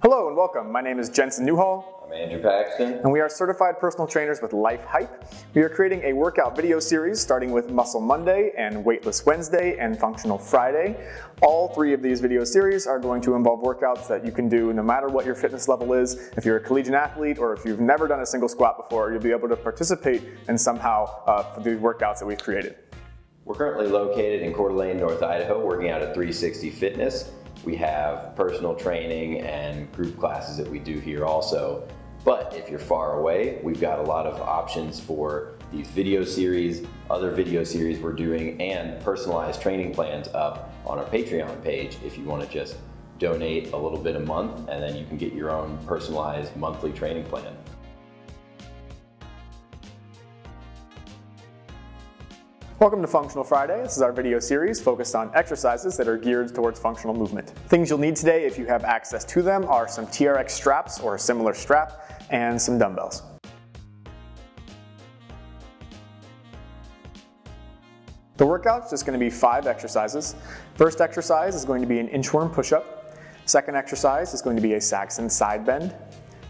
Hello and welcome. My name is Jensen Newhall. I'm Andrew Paxton. And we are certified personal trainers with Life Hype. We are creating a workout video series starting with Muscle Monday and Weightless Wednesday and Functional Friday. All three of these video series are going to involve workouts that you can do no matter what your fitness level is. If you're a collegiate athlete or if you've never done a single squat before, you'll be able to participate in somehow uh, for these workouts that we've created. We're currently located in Coeur d'Alene, North Idaho, working out at 360 Fitness. We have personal training and group classes that we do here also. But if you're far away, we've got a lot of options for these video series, other video series we're doing, and personalized training plans up on our Patreon page if you want to just donate a little bit a month and then you can get your own personalized monthly training plan. Welcome to Functional Friday. This is our video series focused on exercises that are geared towards functional movement. Things you'll need today if you have access to them are some TRX straps or a similar strap and some dumbbells. The workout's just going to be five exercises. First exercise is going to be an inchworm push-up. Second exercise is going to be a Saxon side bend.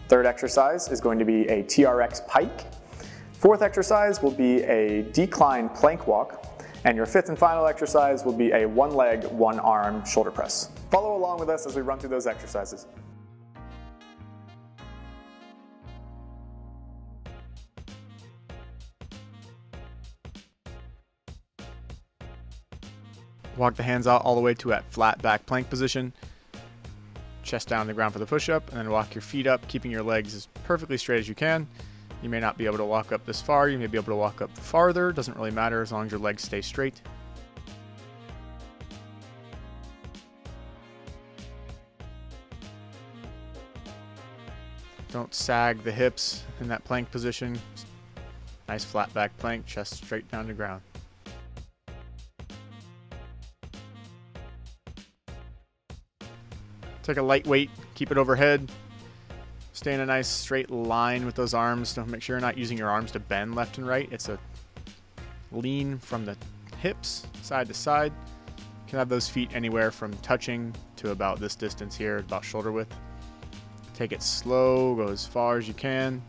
Third exercise is going to be a TRX pike. Fourth exercise will be a decline plank walk, and your fifth and final exercise will be a one leg, one arm shoulder press. Follow along with us as we run through those exercises. Walk the hands out all the way to a flat back plank position. Chest down on the ground for the push-up, and then walk your feet up, keeping your legs as perfectly straight as you can. You may not be able to walk up this far, you may be able to walk up farther, doesn't really matter as long as your legs stay straight. Don't sag the hips in that plank position. Nice flat back plank, chest straight down to ground. Take a light weight, keep it overhead, Stay in a nice straight line with those arms. Don't make sure you're not using your arms to bend left and right. It's a lean from the hips side to side. You can have those feet anywhere from touching to about this distance here, about shoulder width. Take it slow, go as far as you can.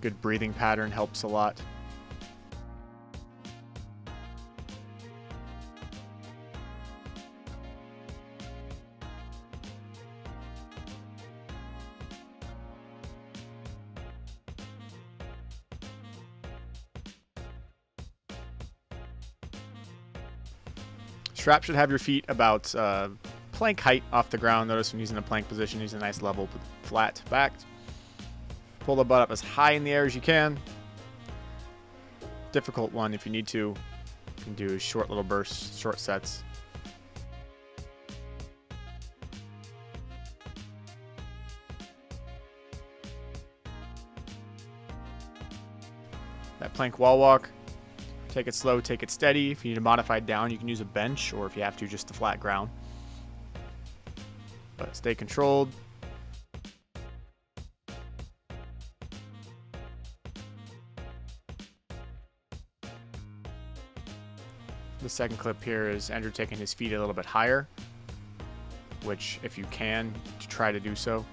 Good breathing pattern helps a lot. Strap should have your feet about uh, plank height off the ground. Notice I'm using a plank position, using a nice level, flat back. Pull the butt up as high in the air as you can. Difficult one if you need to. You can do short little bursts, short sets. That plank wall walk, Take it slow, take it steady. If you need to modify down, you can use a bench, or if you have to, just the flat ground. But stay controlled. The second clip here is Andrew taking his feet a little bit higher, which if you can, to try to do so.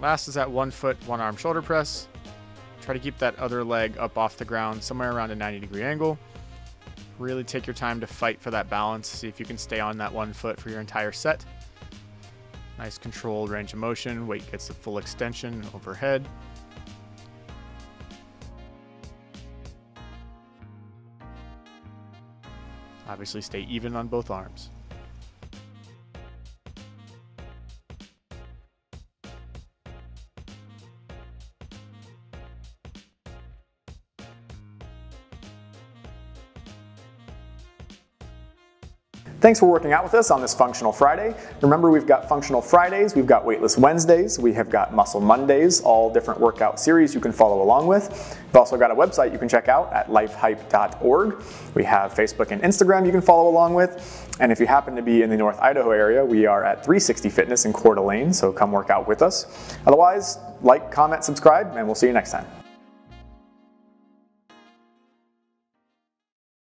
Last is that one foot, one arm shoulder press. Try to keep that other leg up off the ground somewhere around a 90 degree angle. Really take your time to fight for that balance. See if you can stay on that one foot for your entire set. Nice controlled range of motion. Weight gets the full extension overhead. Obviously stay even on both arms. Thanks for working out with us on this Functional Friday. Remember, we've got Functional Fridays, we've got Weightless Wednesdays, we have got Muscle Mondays, all different workout series you can follow along with. We've also got a website you can check out at lifehype.org. We have Facebook and Instagram you can follow along with. And if you happen to be in the North Idaho area, we are at 360 Fitness in Coeur d'Alene, so come work out with us. Otherwise, like, comment, subscribe, and we'll see you next time.